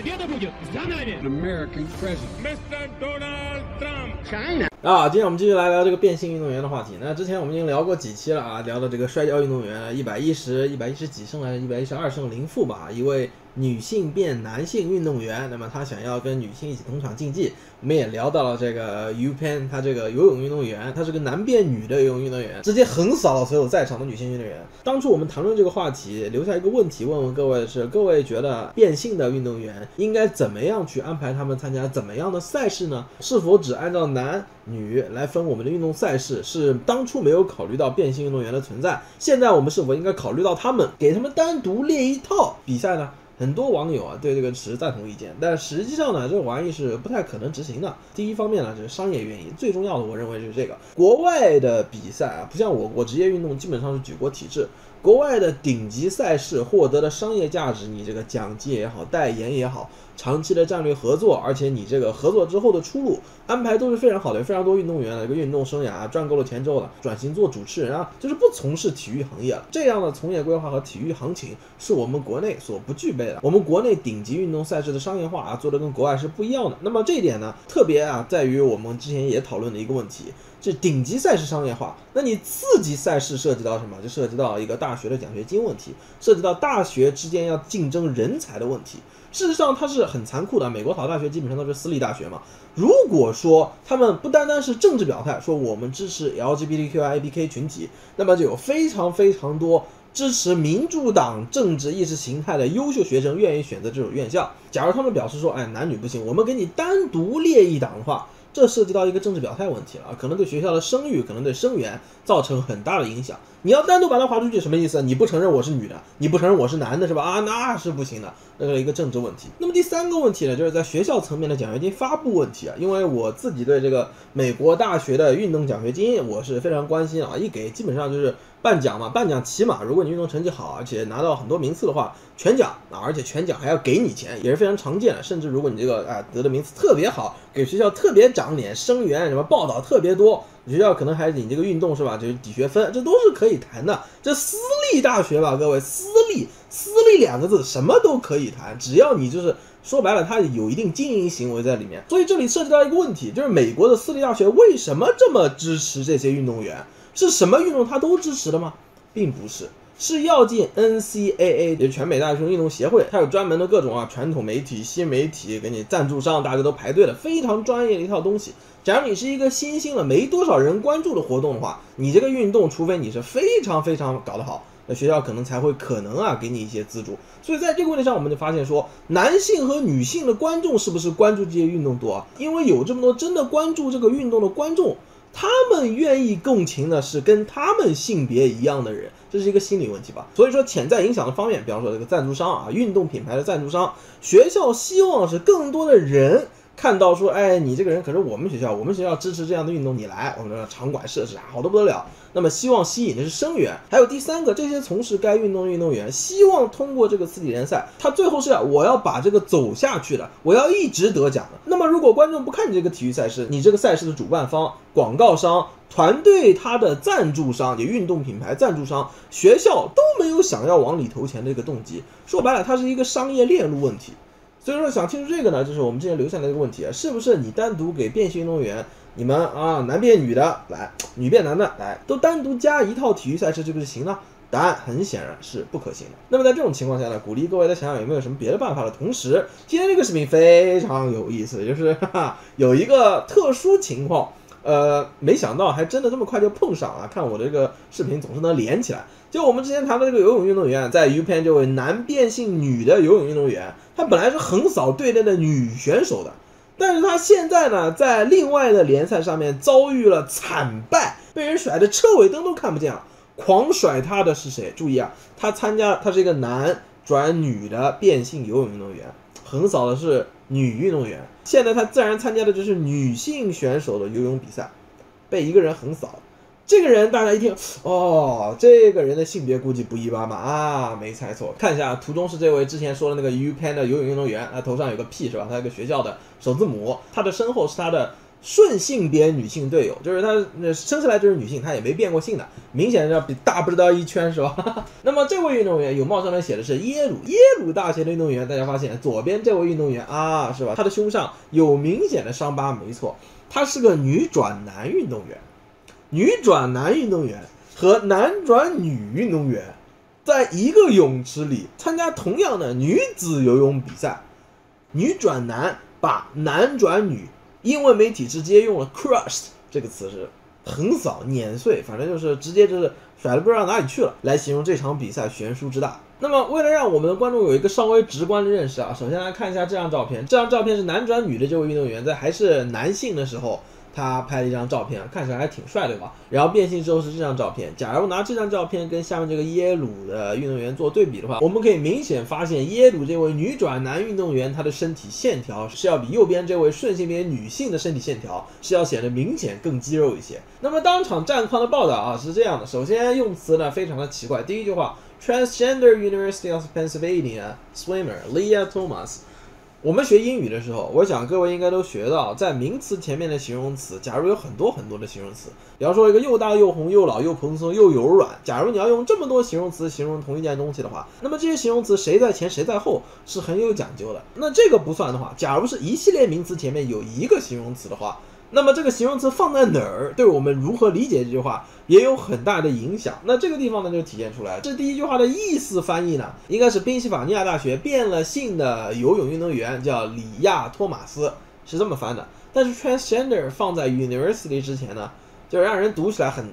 Победа будет за нами! American president. Mr. Donald Trump! China. 啊，今天我们继续来聊这个变性运动员的话题。那之前我们已经聊过几期了啊，聊的这个摔跤运动员一百一十、一百一十几胜还是一百一十二胜零负吧，一位女性变男性运动员，那么她想要跟女性一起同场竞技。我们也聊到了这个 U Pen，她这个游泳运动员，她是个男变女的游泳运动员，直接横扫了所有在场的女性运动员。当初我们谈论这个话题，留下一个问题问问各位的是：各位觉得变性的运动员应该怎么样去安排他们参加怎么样的赛事呢？是否只按照男女来分我们的运动赛事？是当初没有考虑到变性运动员的存在，现在我们是否应该考虑到他们，给他们单独列一套比赛呢？很多网友啊对这个持赞同意见，但实际上呢，这个玩意是不太可能执行的。第一方面呢，就是商业原因，最重要的我认为就是这个，国外的比赛啊，不像我国职业运动基本上是举国体制，国外的顶级赛事获得的商业价值，你这个奖金也好，代言也好。长期的战略合作，而且你这个合作之后的出路安排都是非常好的，非常多运动员的一个运动生涯赚够了钱之后呢，转型做主持人啊，就是不从事体育行业了。这样的从业规划和体育行情是我们国内所不具备的。我们国内顶级运动赛事的商业化啊，做的跟国外是不一样的。那么这一点呢，特别啊，在于我们之前也讨论的一个问题。这顶级赛事商业化，那你次级赛事涉及到什么？就涉及到一个大学的奖学金问题，涉及到大学之间要竞争人才的问题。事实上，它是很残酷的。美国好大学基本上都是私立大学嘛。如果说他们不单单是政治表态，说我们支持 LGBTQIABK 群体，那么就有非常非常多支持民主党政治意识形态的优秀学生愿意选择这种院校。假如他们表示说，哎，男女不行，我们给你单独列一档的话。这涉及到一个政治表态问题了，可能对学校的声誉，可能对生源造成很大的影响。你要单独把它划出去，什么意思？你不承认我是女的，你不承认我是男的，是吧？啊，那是不行的，那个一个政治问题。那么第三个问题呢，就是在学校层面的奖学金发布问题啊，因为我自己对这个美国大学的运动奖学金我是非常关心啊，一给基本上就是。半奖嘛，半奖起码如果你运动成绩好，而且拿到很多名次的话，全奖啊，而且全奖还要给你钱，也是非常常见的。甚至如果你这个啊得的名次特别好，给学校特别长脸，生源什么报道特别多，学校可能还领这个运动是吧？就是抵学分，这都是可以谈的。这私立大学吧，各位，私立私立两个字什么都可以谈，只要你就是说白了，它有一定经营行为在里面。所以这里涉及到一个问题，就是美国的私立大学为什么这么支持这些运动员？是什么运动他都支持的吗？并不是，是要进 NCAA，也是全美大学生运动协会，它有专门的各种啊传统媒体、新媒体给你赞助商，大家都排队的，非常专业的一套东西。假如你是一个新兴的、没多少人关注的活动的话，你这个运动，除非你是非常非常搞得好，那学校可能才会可能啊给你一些资助。所以在这个问题上，我们就发现说，男性和女性的观众是不是关注这些运动多？因为有这么多真的关注这个运动的观众。他们愿意共情的是跟他们性别一样的人，这是一个心理问题吧。所以说，潜在影响的方面，比方说这个赞助商啊，运动品牌的赞助商，学校希望是更多的人。看到说，哎，你这个人可是我们学校，我们学校支持这样的运动，你来，我们的场馆设置啊，好的不得了。那么希望吸引的是生源，还有第三个，这些从事该运动的运动员，希望通过这个次级联赛，他最后是要我要把这个走下去的，我要一直得奖的。那么如果观众不看你这个体育赛事，你这个赛事的主办方、广告商、团队、他的赞助商，也运动品牌赞助商、学校都没有想要往里投钱的一个动机。说白了，它是一个商业链路问题。所以说，想清楚这个呢，就是我们之前留下来的一个问题啊，是不是你单独给变性运动员，你们啊男变女的来，女变男的来，都单独加一套体育赛事，这不是行呢？答案很显然是不可行的。那么在这种情况下呢，鼓励各位再想想有没有什么别的办法的同时，今天这个视频非常有意思，就是哈哈有一个特殊情况。呃，没想到还真的这么快就碰上了！看我这个视频总是能连起来。就我们之前谈的这个游泳运动员，在 U 片这位男变性女的游泳运动员，他本来是横扫队内的女选手的，但是他现在呢，在另外的联赛上面遭遇了惨败，被人甩的车尾灯都看不见了。狂甩他的是谁？注意啊，他参加，他是一个男转女的变性游泳运动员。横扫的是女运动员，现在她自然参加的就是女性选手的游泳比赛，被一个人横扫。这个人大家一听，哦，这个人的性别估计不一般吧？啊，没猜错，看一下图中是这位之前说的那个 U Pen 的游泳运动员，他头上有个 P 是吧？他有个学校的首字母，他的身后是他的顺性别女性队友，就是她那生下来就是女性，她也没变过性的，明显要比大不知道一圈是吧？那么这位运动员有帽上面写的是耶鲁耶鲁大学的运动员，大家发现左边这位运动员啊是吧？她的胸上有明显的伤疤，没错，她是个女转男运动员，女转男运动员和男转女运动员在一个泳池里参加同样的女子游泳比赛，女转男把男转女。英文媒体直接用了 crushed 这个词是横扫碾碎，反正就是直接就是甩了不知道哪里去了，来形容这场比赛悬殊之大。那么为了让我们的观众有一个稍微直观的认识啊，首先来看一下这张照片，这张照片是男转女的这位运动员在还是男性的时候。他拍了一张照片，看起来还挺帅，对吧？然后变性之后是这张照片。假如拿这张照片跟下面这个耶鲁的运动员做对比的话，我们可以明显发现耶鲁这位女转男运动员，她的身体线条是要比右边这位顺性别女性的身体线条是要显得明显更肌肉一些。那么当场战况的报道啊是这样的，首先用词呢非常的奇怪，第一句话，Transgender University of Pennsylvania swimmer Leah Thomas。我们学英语的时候，我想各位应该都学到，在名词前面的形容词，假如有很多很多的形容词，比方说一个又大又红又老又蓬松又柔软，假如你要用这么多形容词形容同一件东西的话，那么这些形容词谁在前谁在后是很有讲究的。那这个不算的话，假如是一系列名词前面有一个形容词的话。那么这个形容词放在哪儿，对我们如何理解这句话也有很大的影响。那这个地方呢，就体现出来，这第一句话的意思翻译呢，应该是宾夕法尼亚大学变了性的游泳运动员叫里亚托马斯，是这么翻的。但是 transgender 放在 university 之前呢，就让人读起来很，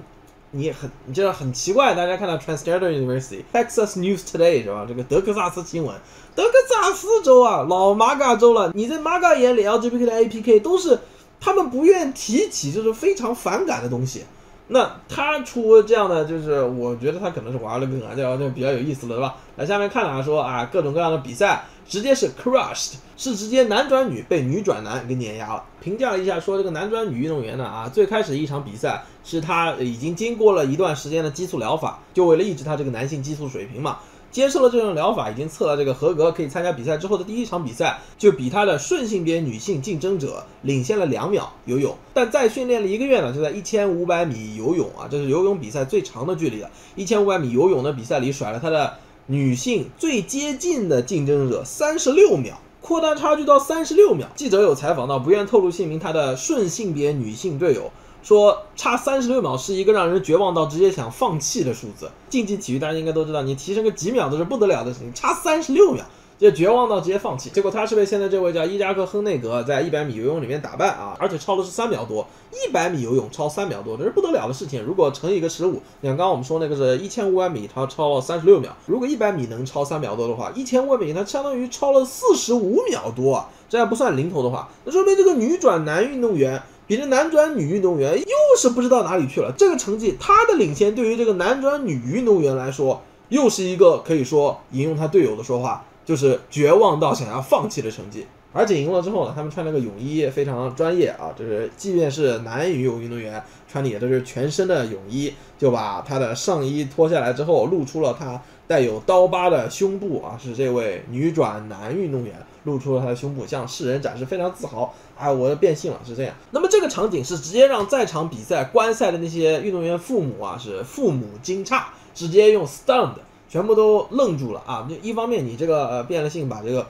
你很，你知道很奇怪。大家看到 transgender university，Texas News Today 是吧？这个德克萨斯新闻，德克萨斯州啊，老马嘎州了。你在马嘎眼里，LGBT 的 APK 都是。他们不愿提起，就是非常反感的东西。那他出这样的，就是我觉得他可能是玩了个梗，就就比较有意思了，对吧？来下面看啊，说啊，各种各样的比赛直接是 crushed，是直接男转女被女转男给碾压了。评价了一下，说这个男转女运动员呢，啊，最开始一场比赛是他已经经过了一段时间的激素疗法，就为了抑制他这个男性激素水平嘛。接受了这种疗法，已经测了这个合格，可以参加比赛之后的第一场比赛，就比他的顺性别女性竞争者领先了两秒游泳。但再训练了一个月呢，就在一千五百米游泳啊，这是游泳比赛最长的距离了。一千五百米游泳的比赛里甩了他的女性最接近的竞争者三十六秒，扩大差距到三十六秒。记者有采访到不愿透露姓名他的顺性别女性队友。说差三十六秒是一个让人绝望到直接想放弃的数字。竞技体育大家应该都知道，你提升个几秒都是不得了的事情，差三十六秒就绝望到直接放弃。结果他是被现在这位叫伊扎克·亨内格在一百米游泳里面打败啊，而且超的是三秒多，一百米游泳超三秒多，这是不得了的事情。如果乘以一个十五，你看刚刚我们说那个是一千五百米，他超了三十六秒。如果一百米能超三秒多的话，一千五百米他相当于超了四十五秒多啊，这还不算零头的话，那说明这个女转男运动员。比这男转女运动员又是不知道哪里去了。这个成绩，他的领先对于这个男转女运动员来说，又是一个可以说引用他队友的说话，就是绝望到想要放弃的成绩。而且赢了之后呢，他们穿那个泳衣非常专业啊，就是即便是男游泳运动员穿的也都是全身的泳衣，就把他的上衣脱下来之后，露出了他带有刀疤的胸部啊，是这位女转男运动员。露出了他的胸部，向世人展示，非常自豪啊！我变性了，是这样。那么这个场景是直接让在场比赛观赛的那些运动员父母啊，是父母惊诧，直接用 stunned，全部都愣住了啊！就一方面你这个变了性，把这个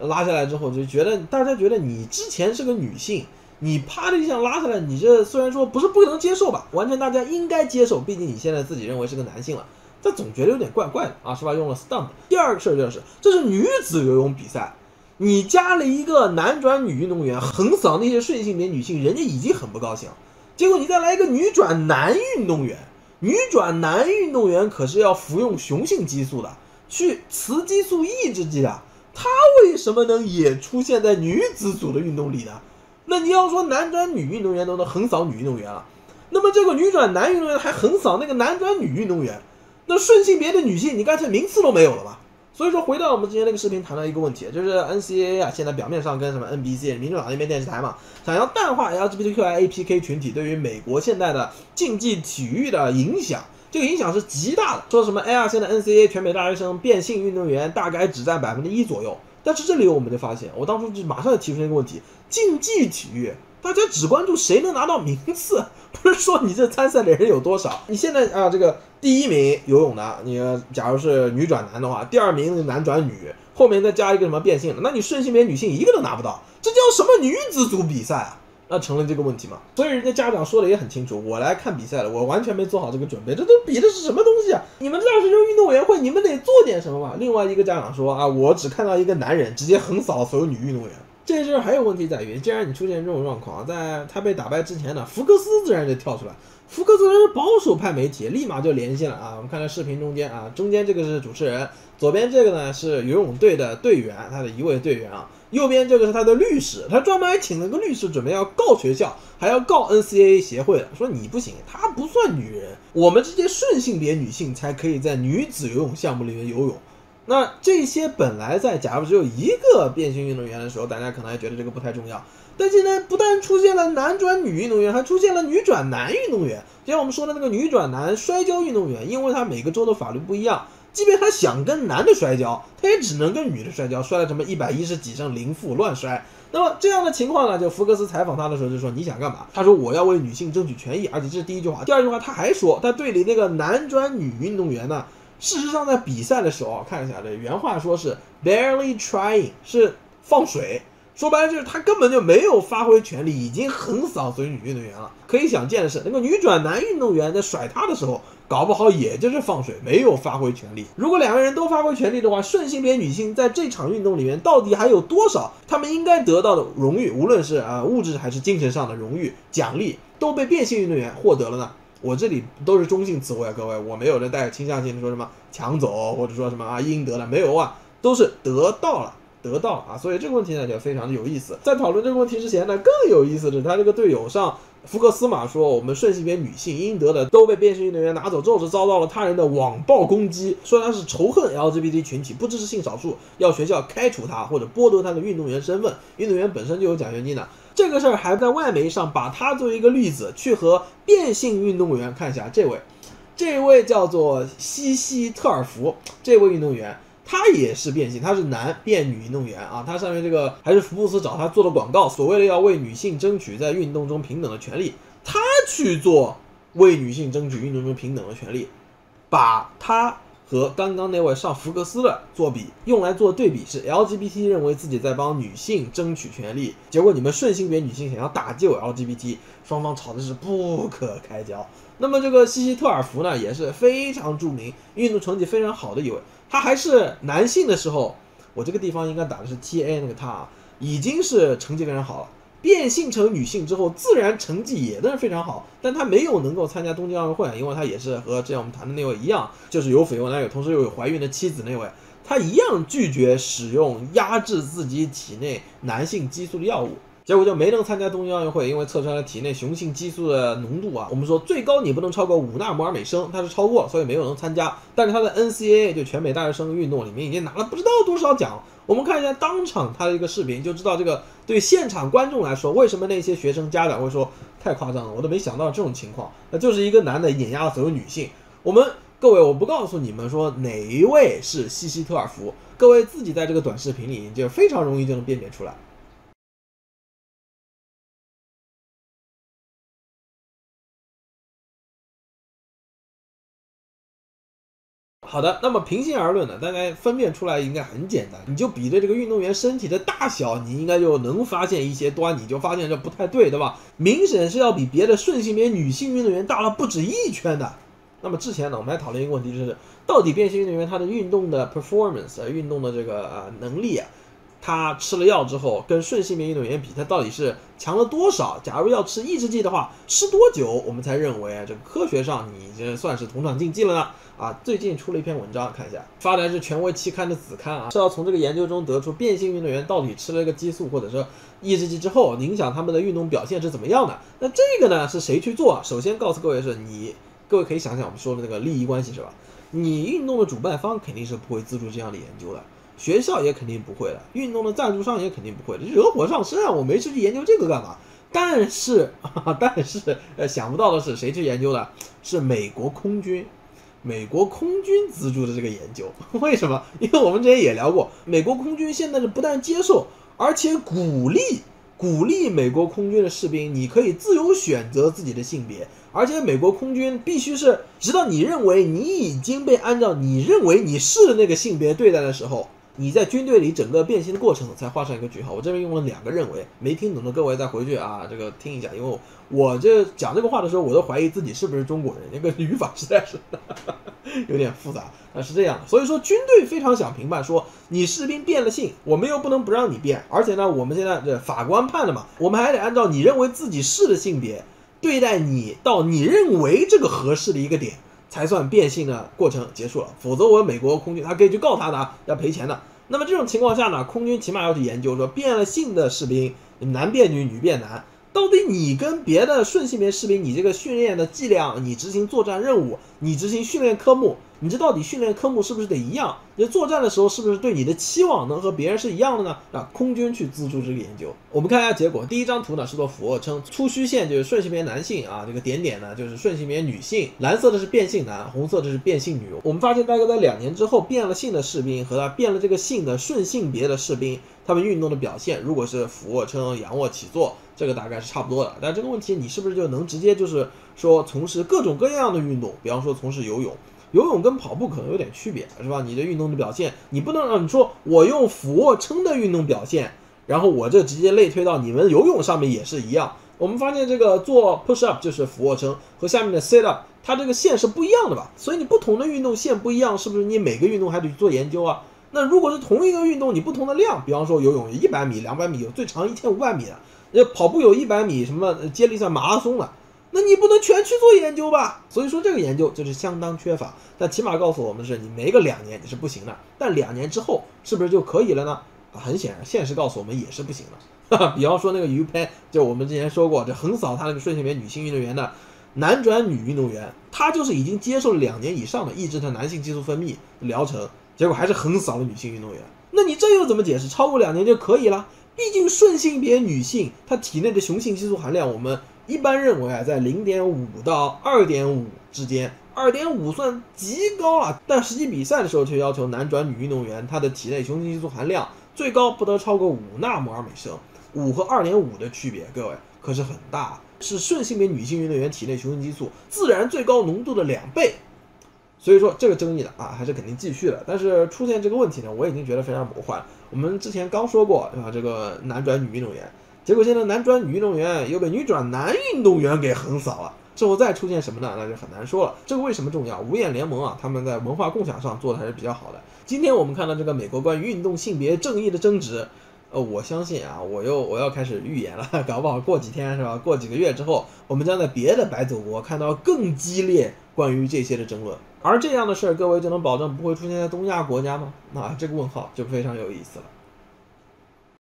拉下来之后，就觉得大家觉得你之前是个女性，你啪的一下拉下来，你这虽然说不是不能接受吧，完全大家应该接受，毕竟你现在自己认为是个男性了，但总觉得有点怪怪的啊，是吧？用了 stunned。第二个事儿就是，这是女子游泳比赛。你加了一个男转女运动员横扫那些顺性别女性，人家已经很不高兴，结果你再来一个女转男运动员，女转男运动员可是要服用雄性激素的，去雌激素抑制剂的，他为什么能也出现在女子组的运动里呢？那你要说男转女运动员都能横扫女运动员了，那么这个女转男运动员还横扫那个男转女运动员，那顺性别的女性你干脆名次都没有了吧？所以说，回到我们之前那个视频谈到一个问题，就是 NCAA 啊，现在表面上跟什么 NBC 民主党那边电视台嘛，想要淡化 LGBTQI APK 群体对于美国现在的竞技体育的影响，这个影响是极大的。说什么哎呀，现在 NCAA 全美大学生变性运动员大概只占百分之一左右。但是这里我们就发现，我当初就马上就提出一个问题：竞技体育大家只关注谁能拿到名次，不是说你这参赛的人有多少。你现在啊，这个第一名游泳的，你假如是女转男的话，第二名男转女，后面再加一个什么变性的，那你顺性别女性一个都拿不到，这叫什么女子组比赛啊？那成了这个问题嘛？所以人家家长说的也很清楚，我来看比赛了，我完全没做好这个准备，这都比的是什么东西啊？你们二十周运动委员会，你们得做点什么嘛？另外一个家长说啊，我只看到一个男人直接横扫所有女运动员。这件事儿还有问题在于，既然你出现这种状况，在他被打败之前呢，福克斯自然就跳出来。福克斯是保守派媒体，立马就联系了啊！我们看到视频中间啊，中间这个是主持人，左边这个呢是游泳队的队员，他的一位队员啊，右边这个是他的律师，他专门还请了个律师，准备要告学校，还要告 NCAA 协会了，说你不行，她不算女人，我们这些顺性别女性才可以在女子游泳项目里面游泳。那这些本来在假如只有一个变性运动员的时候，大家可能还觉得这个不太重要。但现在不但出现了男转女运动员，还出现了女转男运动员。就像我们说的那个女转男摔跤运动员，因为他每个州的法律不一样，即便他想跟男的摔跤，他也只能跟女的摔跤，摔了什么一百一十几胜零负乱摔。那么这样的情况呢，就福克斯采访他的时候就说你想干嘛？他说我要为女性争取权益，而且这是第一句话。第二句话他还说他队里那个男转女运动员呢。事实上，在比赛的时候，看一下这原话，说是 barely trying，是放水。说白了就是他根本就没有发挥全力，已经横扫所有女运动员了。可以想见的是，那个女转男运动员在甩他的时候，搞不好也就是放水，没有发挥全力。如果两个人都发挥全力的话，顺性别女性在这场运动里面到底还有多少他们应该得到的荣誉，无论是啊物质还是精神上的荣誉奖励，都被变性运动员获得了呢？我这里都是中性词汇啊，各位，我没有这带有倾向性的说什么抢走或者说什么啊应得的，没有啊，都是得到了，得到啊，所以这个问题呢就非常的有意思。在讨论这个问题之前呢，更有意思的是他这个队友上福克斯嘛说，我们顺性别女性应得的都被变性运动员拿走之后，是遭到了他人的网暴攻击，说他是仇恨 LGBT 群体，不支持性少数，要学校开除他或者剥夺他的运动员身份，运动员本身就有奖学金的。这个事儿还在外媒上把他作为一个例子去和变性运动员看一下，这位，这位叫做西西特尔福，这位运动员他也是变性，他是男变女运动员啊，他上面这个还是福布斯找他做的广告，所谓的要为女性争取在运动中平等的权利，他去做为女性争取运动中平等的权利，把他。和刚刚那位上福克斯的作比，用来做对比是 LGBT 认为自己在帮女性争取权利，结果你们顺性别女性想要打击我 LGBT，双方吵的是不可开交。那么这个西西特尔福呢，也是非常著名，运动成绩非常好的一位，他还是男性的时候，我这个地方应该打的是 TA 那个他啊，已经是成绩非常好了。变性成女性之后，自然成绩也都是非常好，但她没有能够参加东京奥运会，因为她也是和之前我们谈的那位一样，就是有绯闻男友，同时又有怀孕的妻子那位，她一样拒绝使用压制自己体内男性激素的药物，结果就没能参加东京奥运会，因为测出来体内雄性激素的浓度啊，我们说最高你不能超过五纳摩尔每升，他是超过，所以没有能参加，但是 他在 NCAA 就全美大学生运动里面已经拿了不知道多少奖。我们看一下当场他的一个视频，就知道这个对现场观众来说，为什么那些学生家长会说太夸张了，我都没想到这种情况。那就是一个男的碾压了所有女性。我们各位，我不告诉你们说哪一位是西西特尔福，各位自己在这个短视频里就非常容易就能辨别出来。好的，那么平心而论呢，大家分辨出来应该很简单，你就比对这个运动员身体的大小，你应该就能发现一些端倪，就发现这不太对，对吧？明显是要比别的顺性别女性运动员大了不止一圈的。那么之前呢，我们还讨论一个问题，就是到底变性运动员他的运动的 performance，运动的这个呃能力啊。他吃了药之后，跟顺性别运动员比，他到底是强了多少？假如要吃抑制剂的话，吃多久我们才认为这个科学上你这算是同场竞技了呢？啊，最近出了一篇文章，看一下，发的是权威期刊的子刊啊，是要从这个研究中得出变性运动员到底吃了一个激素或者说抑制剂之后，影响他们的运动表现是怎么样的？那这个呢是谁去做？首先告诉各位是你，各位可以想想我们说的那个利益关系是吧？你运动的主办方肯定是不会资助这样的研究的。学校也肯定不会的，运动的赞助商也肯定不会的，惹火上身啊！我没事去研究这个干嘛？但是，但是，呃，想不到的是谁去研究的？是美国空军，美国空军资助的这个研究。为什么？因为我们之前也聊过，美国空军现在是不但接受，而且鼓励鼓励美国空军的士兵，你可以自由选择自己的性别，而且美国空军必须是直到你认为你已经被按照你认为你是的那个性别对待的时候。你在军队里整个变形的过程才画上一个句号。我这边用了两个认为，没听懂的各位再回去啊，这个听一下，因为我这讲这个话的时候，我都怀疑自己是不是中国人，那个语法实在是 有点复杂。那是这样的，所以说军队非常想评判，说你士兵变了性，我们又不能不让你变，而且呢，我们现在这法官判的嘛，我们还得按照你认为自己是的性别对待你，到你认为这个合适的一个点。才算变性的过程结束了，否则我美国空军他可以去告他的，要赔钱的。那么这种情况下呢，空军起码要去研究说变了性的士兵，男变女，女变男，到底你跟别的顺性别士兵，你这个训练的剂量，你执行作战任务，你执行训练科目。你这到底训练科目是不是得一样？你作战的时候是不是对你的期望能和别人是一样的呢？那，空军去资助这个研究，我们看一下结果。第一张图呢是做俯卧撑，粗虚线就是顺性别男性啊，这个点点呢就是顺性别女性，蓝色的是变性男，红色的是变性女。我们发现大概在两年之后，变了性的士兵和他变了这个性的顺性别的士兵，他们运动的表现，如果是俯卧撑、仰卧起坐，这个大概是差不多的。但这个问题你是不是就能直接就是说从事各种各样的运动，比方说从事游泳？游泳跟跑步可能有点区别，是吧？你的运动的表现，你不能让你说我用俯卧撑的运动表现，然后我这直接类推到你们游泳上面也是一样。我们发现这个做 push up 就是俯卧撑和下面的 sit up，它这个线是不一样的吧？所以你不同的运动线不一样，是不是你每个运动还得去做研究啊？那如果是同一个运动，你不同的量，比方说游泳一百米、两百米，有最长一千五百米的，那跑步有一百米，什么接力赛、马拉松的。那你不能全去做研究吧？所以说这个研究就是相当缺乏。但起码告诉我们的是，你没个两年你是不行的。但两年之后是不是就可以了呢？啊，很显然，现实告诉我们也是不行的。比方说那个于潘，就我们之前说过，这横扫他那个顺性别女性运动员的男转女运动员，他就是已经接受两年以上的抑制他男性激素分泌疗程，结果还是横扫了女性运动员。那你这又怎么解释？超过两年就可以了？毕竟顺性别女性她体内的雄性激素含量，我们。一般认为啊，在零点五到二点五之间，二点五算极高了。但实际比赛的时候却要求男转女运动员，他的体内雄性激素含量最高不得超过五纳摩尔每升。五和二点五的区别，各位可是很大，是顺性别女性运动员体内雄性激素自然最高浓度的两倍。所以说这个争议呢啊，还是肯定继续的。但是出现这个问题呢，我已经觉得非常魔幻。我们之前刚说过啊，这个男转女运动员。结果现在男转女运动员又被女转男运动员给横扫了，之后再出现什么呢？那就很难说了。这个为什么重要？五眼联盟啊，他们在文化共享上做的还是比较好的。今天我们看到这个美国关于运动性别正义的争执，呃，我相信啊，我又我要开始预言了，搞不好过几天是吧？过几个月之后，我们将在别的白走国看到更激烈关于这些的争论。而这样的事儿，各位就能保证不会出现在东亚国家吗？那这个问号就非常有意思了。